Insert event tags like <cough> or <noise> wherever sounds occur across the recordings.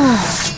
Ugh. <sighs> <sighs>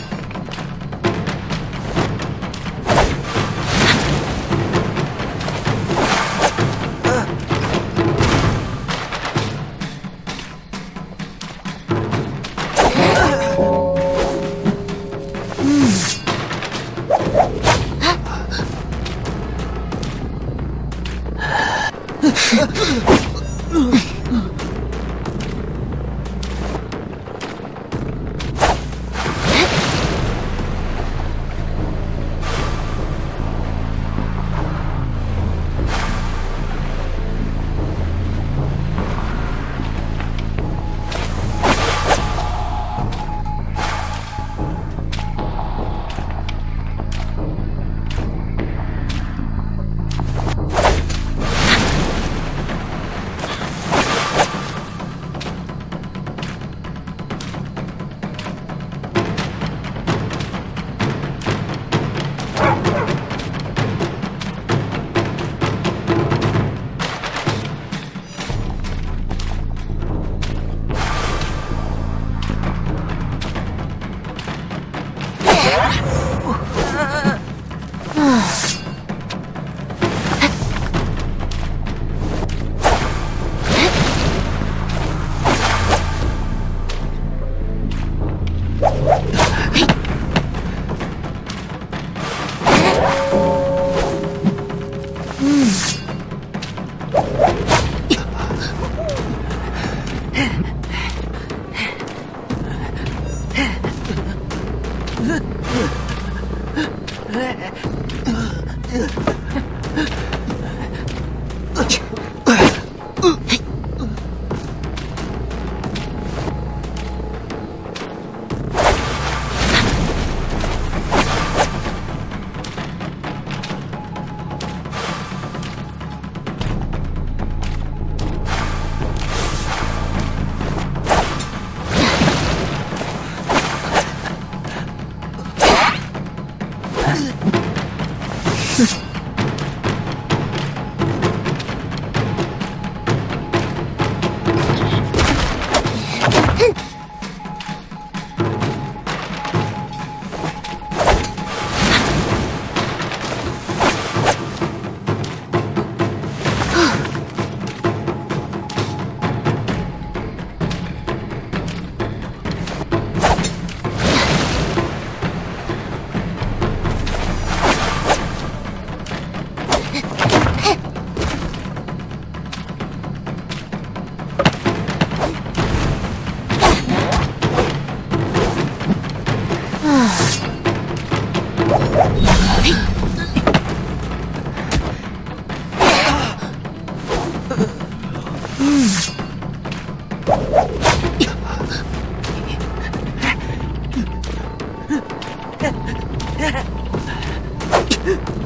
嗯。Jesus. あ <laughs> っ